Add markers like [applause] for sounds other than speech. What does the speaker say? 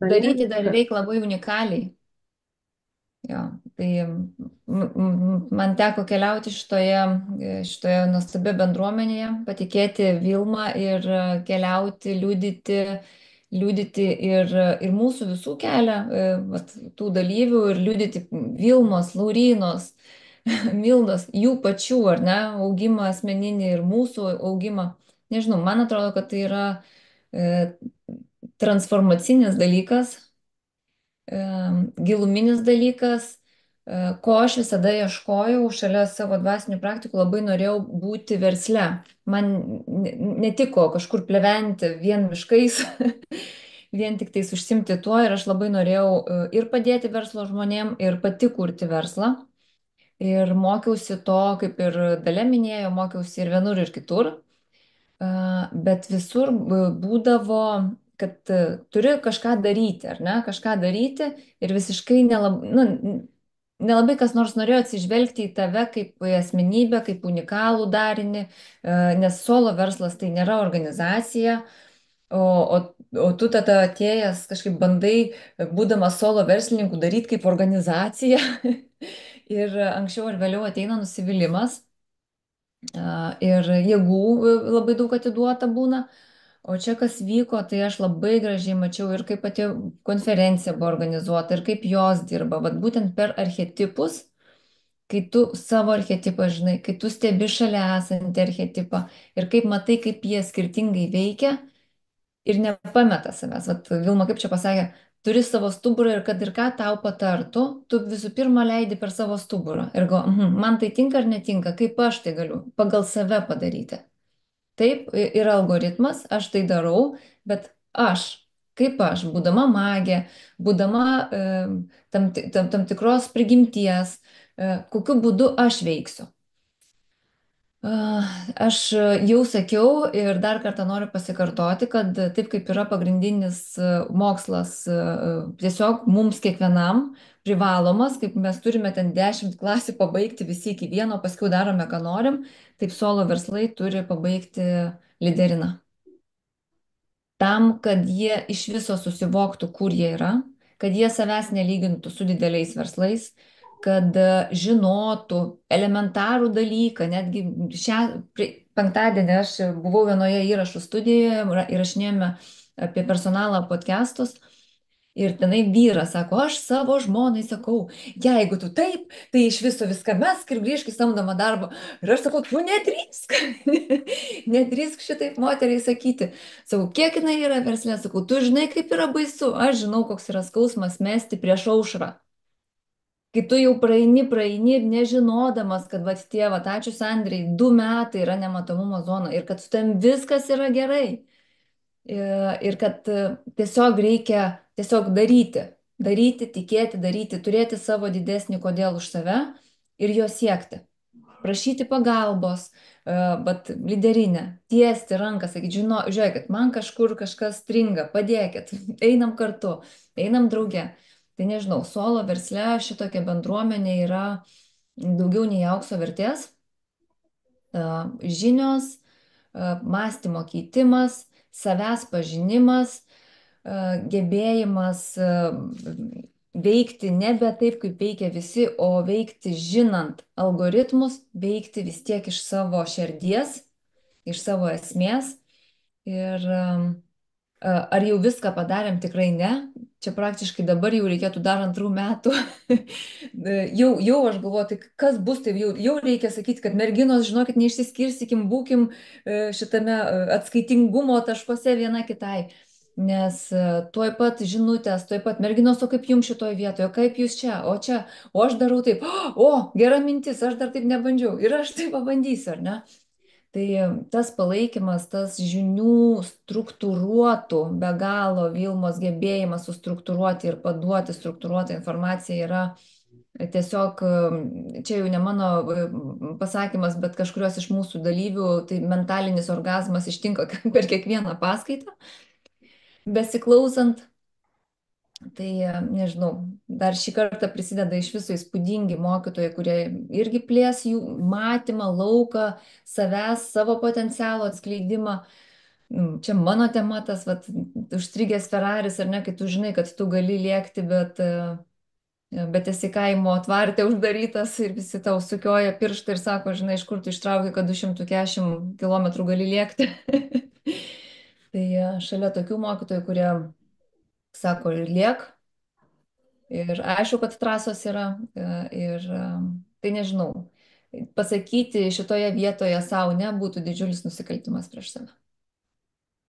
daryti dar reik labai unikaliai. Jo, tai man teko keliauti šitoje, šitoje nuostabioje bendruomenėje, patikėti Vilmą ir e, keliauti, liudyti, liudyti ir, ir mūsų visų kelią, e, vat, tų dalyvių ir liudyti Vilmos, Laurinos, [laughs] Mildos, jų pačių, ar ne, augimą asmeninį ir mūsų augimą. Nežinau, man atrodo, kad tai yra e, transformacinis dalykas em, giluminis dalykas, e, ko aš visada ieškojau, šalia savo dvasinių praktikų labai norėjau būti versle. Man ne- netiko kažkur pleventi vien miškais, [laughs] vien tik tais užsimti tuo ir aš labai norėjau e, ir padėti verslo žmonėm, ir pati kurti verslą. Ir mokiausi to, kaip ir Dalė minėjo, mokiausi ir vienur, ir kitur. Bet visur būdavo, kad e, turi kažką daryti, ar ne? Kažką daryti ir visiškai nelabai, nu, nelabai kas nors norėjo atsižvelgti į tave kaip asmenybę, kaip unikalų darinį, e, nes solo verslas tai nėra organizacija, o, o, o tu tada atėjęs kažkaip bandai, e, būdamas solo verslininku, daryti kaip organizacija. [laughs] Ir anksčiau ar vėliau ateina nusivylimas. A, Ir jėgų e, labai daug atiduota būna. O čia kas vyko, tai aš labai gražiai mačiau ir kaip pati konferencija buvo organizuota, ir kaip jos dirba. Vat būtent per archetipus, kai tu savo archetipą žinai, kai tu stebi šalia esantį archetipą ir kaip matai, kaip jie skirtingai veikia ir nepameta savęs. Vat Vilma, kaip čia pasakė, turi savo stuburą ir kad ir ką tau patartų, tu visų pirma leidi per savo stuburą ir go, mhm, man tai tinka ar netinka, kaip aš tai galiu pagal save padaryti. Taip, yra algoritmas, aš tai darau, bet aš, kaip aš, būdama magė, būdama e, tam, tam, tam tikros prigimties, e, kokiu būdu aš veiksiu. Aš jau sakiau ir dar kartą noriu pasikartoti, kad taip kaip yra pagrindinis mokslas tiesiog mums kiekvienam privalomas, kaip mes turime ten dešimt klasių pabaigti visi iki vieno, paskui darome, ką norim, taip solo verslai turi pabaigti lideriną. Tam, kad jie iš viso susivoktų, kur jie yra, kad jie savęs nelygintų su dideliais verslais, kad e, žinotų elementarų dalyką. Netgi šią penktadienį aš buvau vienoje įrašų studijoje, ra- įrašinėjome apie personalą podcastus. Ir tenai vyras sako, aš savo žmonai sakau, jeigu tu taip, tai iš viso viską mesk ir grįžk į samdomą darbą. Ir aš sakau, tu nedrįsk, [laughs] nedrįsk šitaip moteriai sakyti. Sakau, kiek jinai yra verslė, sakau, tu žinai, kaip yra baisu, aš žinau, koks yra skausmas mesti prieš aušrą. Kai tu jau praeini, praeini ir nežinodamas, kad va tie, va, ačiū Sandrai, du metai yra nematomumo zona ir kad su tam viskas yra gerai. Ir ir kad e, tiesiog reikia tiesiog daryti, daryti, tikėti, daryti, turėti savo didesnį kodėl už save ir jo siekti prašyti pagalbos, e, bet lyderinę, tiesti ranką, sakyti, žino, žiūrėkit, man kažkur kažkas stringa, padėkit, [laughs] einam kartu, einam drauge. Tai nežinau, solo versle šitokia bendruomenė yra daugiau nei aukso vertės. Žinios, mąstymo keitimas, savęs pažinimas, gebėjimas veikti nebe taip, kaip veikia visi, o veikti žinant algoritmus, veikti vis tiek iš savo širdies, iš savo esmės. Ir ar jau viską padarėm, tikrai ne. Čia praktiškai dabar jau reikėtų dar antrų metų. [laughs] Jau, jau aš galvoju, tai kas bus, tai jau, jau reikia sakyti, kad merginos, žinokit, neišsiskirstykim, būkim e, šitame e, atskaitingumo taškuose viena kitai. Nes e, tuoj pat žinutės, tuoj pat merginos, o kaip jums šitoje vietoje, kaip jūs čia, o čia, o aš darau taip, [gasps] o, gera mintis, aš dar taip nebandžiau ir aš tai pabandysiu, ar ne? Tai tas palaikymas, tas žinių struktūruotų, be galo Vilmos gebėjimas sustruktūruoti ir paduoti struktūruotą informaciją yra tiesiog, čia jau ne mano pasakymas, bet kažkurios iš mūsų dalyvių, tai mentalinis orgasmas ištinka [laughs] per kiekvieną paskaitą. Besiklausant, tai e, nežinau, dar šį kartą prisideda iš viso įspūdingi mokytojai, kurie irgi plės jų matymą, lauką, savęs, savo potencialo atskleidimą. mm, čia mano tema, tas vat, užstrigęs Ferraris, ar ne, kai tu žinai, kad tu gali lėkti, bet, e, bet esi kaimo tvarte uždarytas ir visi tau sukioja pirštą ir sako, žinai, iš kur tu ištraukai, kad 240 km gali lėkti. [laughs] tai e, šalia tokių mokytojų, kurie sako, liek. Ir aišku, kad trasos yra. e, Ir e, tai nežinau. Pasakyti šitoje vietoje savo ne būtų didžiulis nusikaltimas prieš save.